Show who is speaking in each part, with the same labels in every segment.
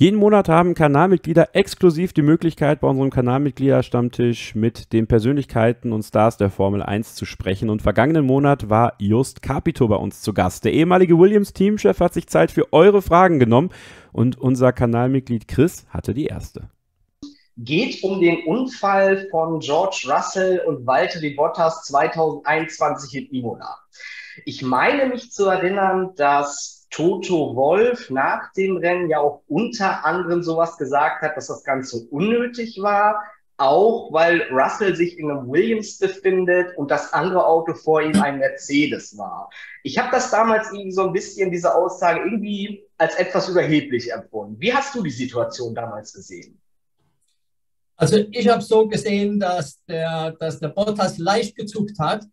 Speaker 1: Jeden Monat haben Kanalmitglieder exklusiv die Möglichkeit, bei unserem Kanalmitgliederstammtisch mit den Persönlichkeiten und Stars der Formel 1 zu sprechen. Und vergangenen Monat war Just Capito bei uns zu Gast. Der ehemalige Williams-Teamchef hat sich Zeit für eure Fragen genommen und unser Kanalmitglied Chris hatte die erste.
Speaker 2: Geht um den Unfall von George Russell und Walter Bottas 2021 in Imola. Ich meine mich zu erinnern, dass Toto Wolf nach dem Rennen ja auch unter anderem sowas gesagt hat, dass das Ganze unnötig war, auch weil Russell sich in einem Williams befindet und das andere Auto vor ihm ein Mercedes war. Ich habe das damals irgendwie so ein bisschen, diese Aussage, irgendwie als etwas überheblich empfunden. Wie hast du die Situation damals gesehen?
Speaker 3: Also ich habe so gesehen, dass der, dass der Bottas leicht gezuckt hat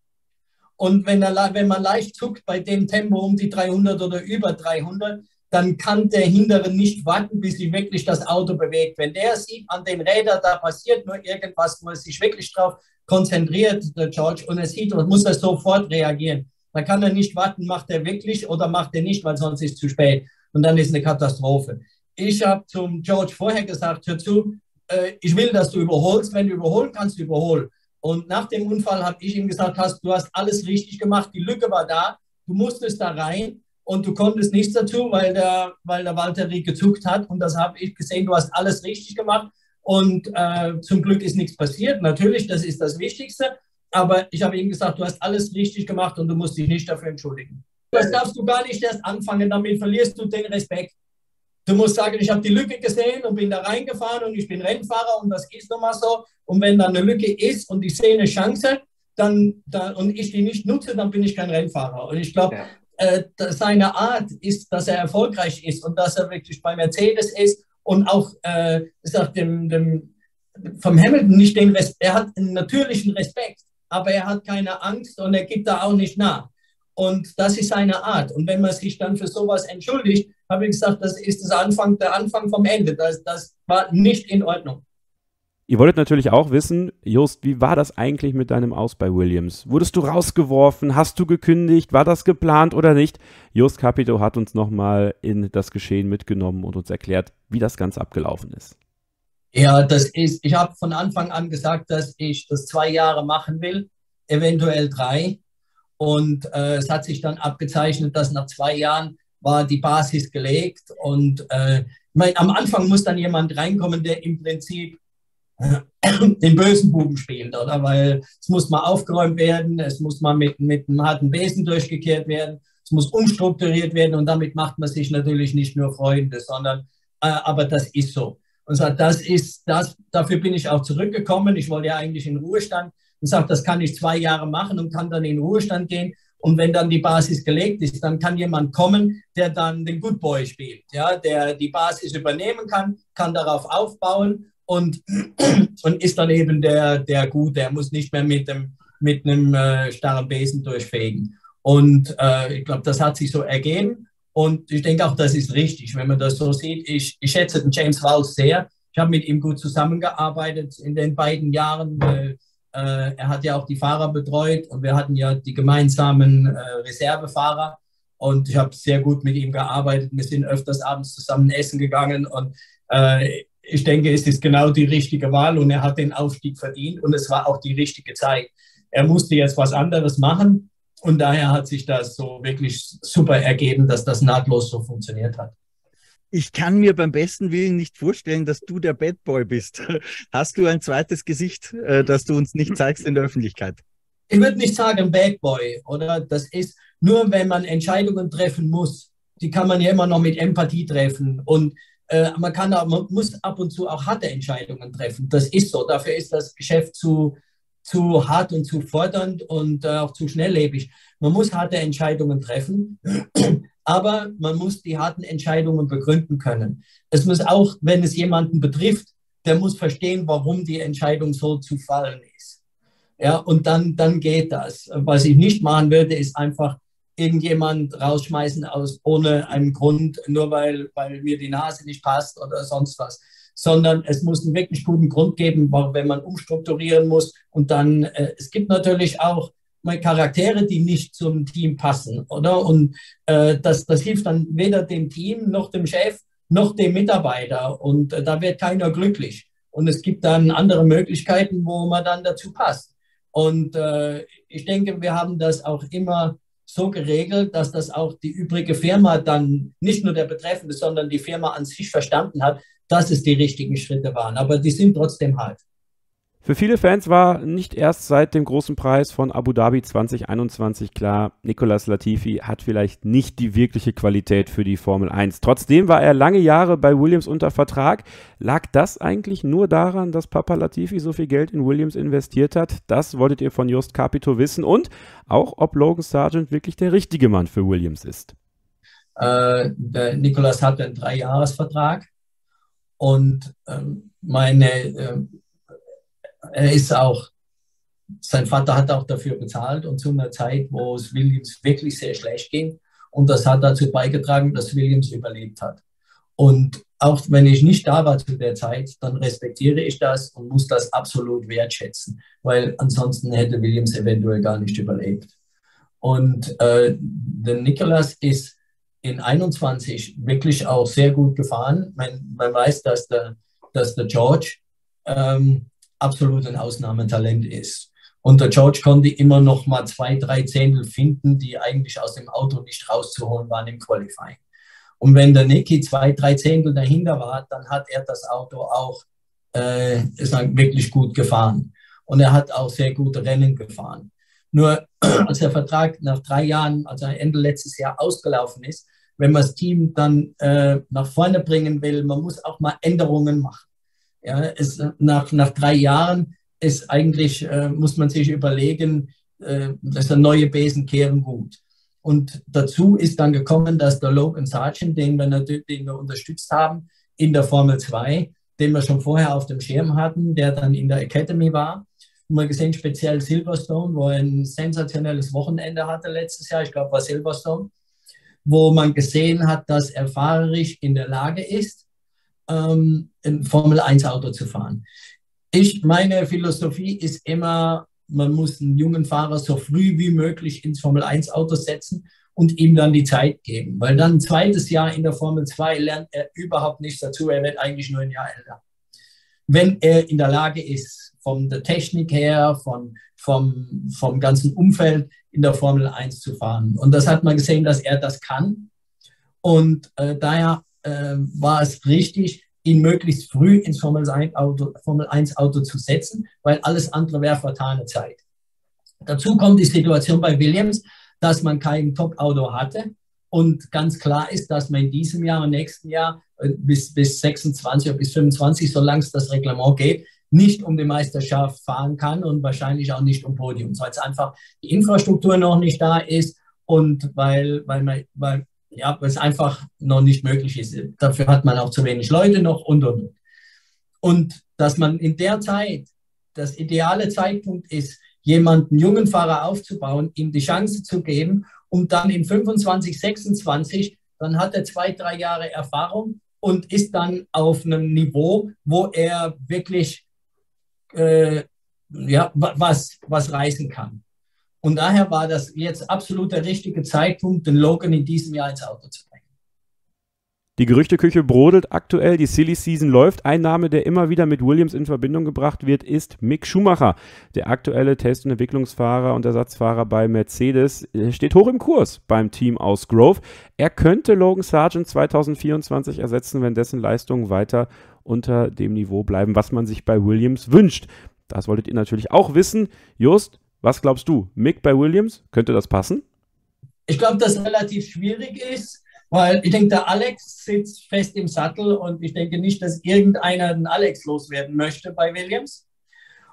Speaker 3: und wenn, er, wenn man leicht zuckt bei dem Tempo um die 300 oder über 300, dann kann der Hintere nicht warten, bis sich wirklich das Auto bewegt. Wenn der sieht an den Rädern, da passiert nur irgendwas, wo er sich wirklich drauf konzentriert, der George, und er sieht und muss er sofort reagieren. Dann kann er nicht warten, macht er wirklich oder macht er nicht, weil sonst ist es zu spät. Und dann ist eine Katastrophe. Ich habe zum George vorher gesagt, hör zu, äh, ich will, dass du überholst. Wenn du überholen kannst, überholen. Und nach dem Unfall habe ich ihm gesagt, hast, du hast alles richtig gemacht, die Lücke war da, du musstest da rein und du konntest nichts dazu, weil der, weil der Walter gezuckt hat. Und das habe ich gesehen, du hast alles richtig gemacht. Und äh, zum Glück ist nichts passiert. Natürlich, das ist das Wichtigste. Aber ich habe ihm gesagt, du hast alles richtig gemacht und du musst dich nicht dafür entschuldigen. Das darfst du gar nicht erst anfangen, damit verlierst du den Respekt. Du musst sagen, ich habe die Lücke gesehen und bin da reingefahren und ich bin Rennfahrer und das ist nun mal so. Und wenn da eine Lücke ist und ich sehe eine Chance, dann, dann und ich die nicht nutze, dann bin ich kein Rennfahrer. Und ich glaube, ja. äh, seine Art ist, dass er erfolgreich ist und dass er wirklich bei Mercedes ist und auch äh, sagt dem, dem, vom Hamilton nicht den Respekt, er hat einen natürlichen Respekt, aber er hat keine Angst und er gibt da auch nicht nach. Und das ist seine Art. Und wenn man sich dann für sowas entschuldigt, habe ich gesagt, das ist das Anfang, der Anfang vom Ende. Das, das war nicht in Ordnung.
Speaker 1: Ihr wolltet natürlich auch wissen, Just, wie war das eigentlich mit deinem Aus bei Williams? Wurdest du rausgeworfen? Hast du gekündigt? War das geplant oder nicht? Just Capito hat uns nochmal in das Geschehen mitgenommen und uns erklärt, wie das Ganze abgelaufen ist.
Speaker 3: Ja, das ist, ich habe von Anfang an gesagt, dass ich das zwei Jahre machen will, eventuell drei. Und äh, es hat sich dann abgezeichnet, dass nach zwei Jahren war die Basis gelegt. Und äh, mein, am Anfang muss dann jemand reinkommen, der im Prinzip äh, den bösen Buben spielt, oder? Weil es muss mal aufgeräumt werden, es muss mal mit, mit einem harten Besen durchgekehrt werden, es muss umstrukturiert werden und damit macht man sich natürlich nicht nur Freunde, sondern, äh, aber das ist so. Und sagt, das ist, das, dafür bin ich auch zurückgekommen. Ich wollte ja eigentlich in Ruhestand und sagt, das kann ich zwei Jahre machen und kann dann in Ruhestand gehen. Und wenn dann die Basis gelegt ist, dann kann jemand kommen, der dann den Good Boy spielt, ja, der die Basis übernehmen kann, kann darauf aufbauen und, und ist dann eben der, der Gute. Der muss nicht mehr mit, dem, mit einem äh, starren Besen durchfegen. Und äh, ich glaube, das hat sich so ergeben. Und ich denke auch, das ist richtig, wenn man das so sieht. Ich, ich schätze den James Rawls sehr. Ich habe mit ihm gut zusammengearbeitet in den beiden Jahren. Äh, äh, er hat ja auch die Fahrer betreut und wir hatten ja die gemeinsamen äh, Reservefahrer. Und ich habe sehr gut mit ihm gearbeitet. Wir sind öfters abends zusammen essen gegangen. Und äh, ich denke, es ist genau die richtige Wahl und er hat den Aufstieg verdient und es war auch die richtige Zeit. Er musste jetzt was anderes machen und daher hat sich das so wirklich super ergeben, dass das nahtlos so funktioniert hat
Speaker 4: ich kann mir beim besten Willen nicht vorstellen, dass du der Bad Boy bist. Hast du ein zweites Gesicht, äh, das du uns nicht zeigst in der Öffentlichkeit?
Speaker 3: Ich würde nicht sagen Bad Boy, oder? Das ist nur, wenn man Entscheidungen treffen muss. Die kann man ja immer noch mit Empathie treffen. Und äh, man, kann auch, man muss ab und zu auch harte Entscheidungen treffen. Das ist so. Dafür ist das Geschäft zu, zu hart und zu fordernd und äh, auch zu schnelllebig. Man muss harte Entscheidungen treffen aber man muss die harten Entscheidungen begründen können. Es muss auch, wenn es jemanden betrifft, der muss verstehen, warum die Entscheidung so zu fallen ist. Ja, und dann, dann geht das. Was ich nicht machen würde, ist einfach irgendjemand rausschmeißen aus, ohne einen Grund, nur weil, weil mir die Nase nicht passt oder sonst was. Sondern es muss einen wirklich guten Grund geben, wenn man umstrukturieren muss. Und dann, äh, es gibt natürlich auch Charaktere, die nicht zum Team passen, oder? Und äh, das, das hilft dann weder dem Team noch dem Chef noch dem Mitarbeiter und äh, da wird keiner glücklich. Und es gibt dann andere Möglichkeiten, wo man dann dazu passt. Und äh, ich denke, wir haben das auch immer so geregelt, dass das auch die übrige Firma dann nicht nur der Betreffende, sondern die Firma an sich verstanden hat, dass es die richtigen Schritte waren. Aber die sind trotzdem halt.
Speaker 1: Für viele Fans war nicht erst seit dem großen Preis von Abu Dhabi 2021 klar, Nicolas Latifi hat vielleicht nicht die wirkliche Qualität für die Formel 1. Trotzdem war er lange Jahre bei Williams unter Vertrag. Lag das eigentlich nur daran, dass Papa Latifi so viel Geld in Williams investiert hat? Das wolltet ihr von Just Capito wissen und auch, ob Logan Sargent wirklich der richtige Mann für Williams ist.
Speaker 3: Äh, Nicolas hat einen Dreijahresvertrag und ähm, meine äh, er ist auch, sein Vater hat auch dafür bezahlt und zu einer Zeit, wo es Williams wirklich sehr schlecht ging. Und das hat dazu beigetragen, dass Williams überlebt hat. Und auch wenn ich nicht da war zu der Zeit, dann respektiere ich das und muss das absolut wertschätzen, weil ansonsten hätte Williams eventuell gar nicht überlebt. Und äh, der Nicholas ist in 21 wirklich auch sehr gut gefahren. Man, man weiß, dass der, dass der George ähm, absolut ein Ausnahmetalent ist. Und der George konnte immer noch mal zwei, drei Zehntel finden, die eigentlich aus dem Auto nicht rauszuholen waren im Qualifying. Und wenn der Nicky zwei, drei Zehntel dahinter war, dann hat er das Auto auch äh, ist wirklich gut gefahren. Und er hat auch sehr gute Rennen gefahren. Nur als der Vertrag nach drei Jahren, also Ende letztes Jahr ausgelaufen ist, wenn man das Team dann äh, nach vorne bringen will, man muss auch mal Änderungen machen. Ja, es, nach, nach drei Jahren ist eigentlich, äh, muss man sich überlegen, äh, dass der neue Besen kehren gut. Und dazu ist dann gekommen, dass der Logan Sargent, den wir, den wir unterstützt haben in der Formel 2, den wir schon vorher auf dem Schirm hatten, der dann in der Academy war. Und wir gesehen, speziell Silverstone, wo er ein sensationelles Wochenende hatte letztes Jahr, ich glaube, war Silverstone, wo man gesehen hat, dass er fahrerisch in der Lage ist, ähm, ein Formel-1-Auto zu fahren. Ich, meine Philosophie ist immer, man muss einen jungen Fahrer so früh wie möglich ins Formel-1-Auto setzen und ihm dann die Zeit geben. Weil dann ein zweites Jahr in der Formel 2 lernt er überhaupt nichts dazu. Er wird eigentlich nur ein Jahr älter. Wenn er in der Lage ist, von der Technik her, von, vom, vom ganzen Umfeld in der Formel 1 zu fahren. Und das hat man gesehen, dass er das kann. Und äh, daher äh, war es richtig, ihn möglichst früh ins Formel 1 Auto, Formel 1 Auto zu setzen, weil alles andere wäre vertane Zeit. Dazu kommt die Situation bei Williams, dass man kein Top-Auto hatte und ganz klar ist, dass man in diesem Jahr und nächsten Jahr äh, bis, bis 26 oder bis 25, solange es das Reglement geht, nicht um die Meisterschaft fahren kann und wahrscheinlich auch nicht um Podium, weil es einfach die Infrastruktur noch nicht da ist und weil, weil, man, weil ja, weil es einfach noch nicht möglich ist. Dafür hat man auch zu wenig Leute noch und und und. Und dass man in der Zeit, das ideale Zeitpunkt ist, jemanden jungen Fahrer aufzubauen, ihm die Chance zu geben und dann in 25, 26, dann hat er zwei, drei Jahre Erfahrung und ist dann auf einem Niveau, wo er wirklich äh, ja, was, was reißen kann. Und daher war das jetzt absolut der richtige Zeitpunkt, den Logan in diesem Jahr ins Auto zu bringen.
Speaker 1: Die Gerüchteküche brodelt aktuell, die Silly Season läuft. Ein Name, der immer wieder mit Williams in Verbindung gebracht wird, ist Mick Schumacher. Der aktuelle Test- und Entwicklungsfahrer und Ersatzfahrer bei Mercedes steht hoch im Kurs beim Team aus Grove. Er könnte Logan Sargent 2024 ersetzen, wenn dessen Leistungen weiter unter dem Niveau bleiben, was man sich bei Williams wünscht. Das wolltet ihr natürlich auch wissen. Just, was glaubst du? Mick bei Williams, könnte das passen?
Speaker 3: Ich glaube, dass es relativ schwierig ist, weil ich denke, der Alex sitzt fest im Sattel und ich denke nicht, dass irgendeiner den Alex loswerden möchte bei Williams.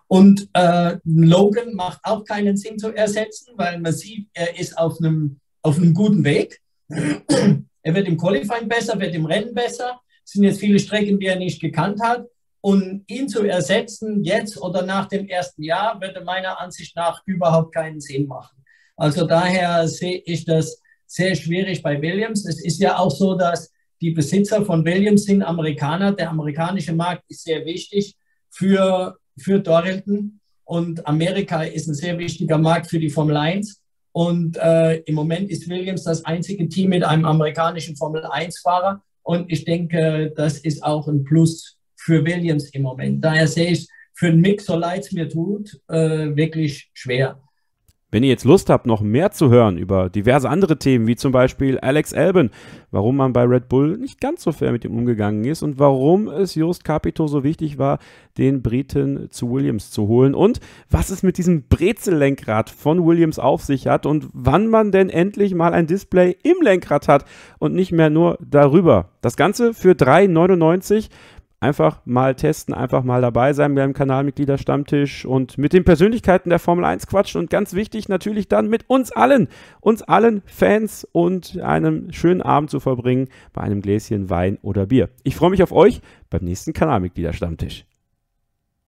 Speaker 3: Und äh, Logan macht auch keinen Sinn zu ersetzen, weil man sieht, er ist auf einem, auf einem guten Weg. er wird im Qualifying besser, wird im Rennen besser. Es sind jetzt viele Strecken, die er nicht gekannt hat. Und ihn zu ersetzen jetzt oder nach dem ersten Jahr würde meiner Ansicht nach überhaupt keinen Sinn machen. Also daher sehe ich das sehr schwierig bei Williams. Es ist ja auch so, dass die Besitzer von Williams sind Amerikaner. Der amerikanische Markt ist sehr wichtig für, für Dorrington. Und Amerika ist ein sehr wichtiger Markt für die Formel 1. Und äh, im Moment ist Williams das einzige Team mit einem amerikanischen Formel 1-Fahrer. Und ich denke, das ist auch ein Plus für Williams im Moment. Daher sehe ich für einen Mix, so leid es mir tut, äh, wirklich schwer.
Speaker 1: Wenn ihr jetzt Lust habt, noch mehr zu hören über diverse andere Themen, wie zum Beispiel Alex Albon, warum man bei Red Bull nicht ganz so fair mit ihm umgegangen ist und warum es Just Capito so wichtig war, den Briten zu Williams zu holen und was es mit diesem Brezellenkrad von Williams auf sich hat und wann man denn endlich mal ein Display im Lenkrad hat und nicht mehr nur darüber. Das Ganze für 3,99 einfach mal testen, einfach mal dabei sein beim Kanalmitgliederstammtisch und mit den Persönlichkeiten der Formel 1 quatschen und ganz wichtig natürlich dann mit uns allen, uns allen Fans und einen schönen Abend zu verbringen bei einem Gläschen Wein oder Bier. Ich freue mich auf euch beim nächsten Kanalmitgliederstammtisch.